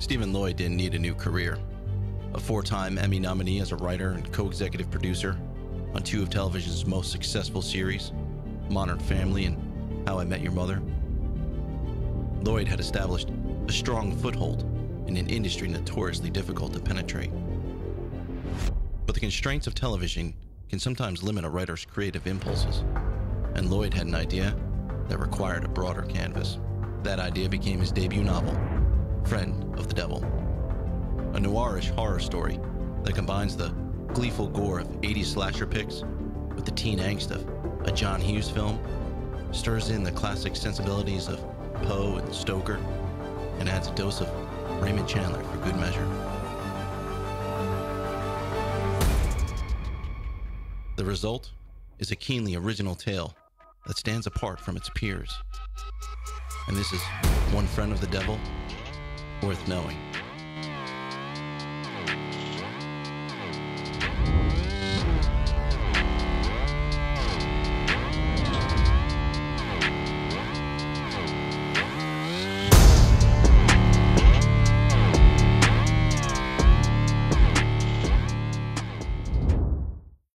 Stephen Lloyd didn't need a new career. A four time Emmy nominee as a writer and co executive producer on two of television's most successful series, Modern Family and How I Met Your Mother, Lloyd had established a strong foothold in an industry notoriously difficult to penetrate. But the constraints of television can sometimes limit a writer's creative impulses, and Lloyd had an idea that required a broader canvas. That idea became his debut novel, Friend of the Devil, a noirish horror story that combines the gleeful gore of 80s slasher pics with the teen angst of a John Hughes film, stirs in the classic sensibilities of Poe and Stoker, and adds a dose of Raymond Chandler for good measure. The result is a keenly original tale that stands apart from its peers. And this is One Friend of the Devil worth knowing.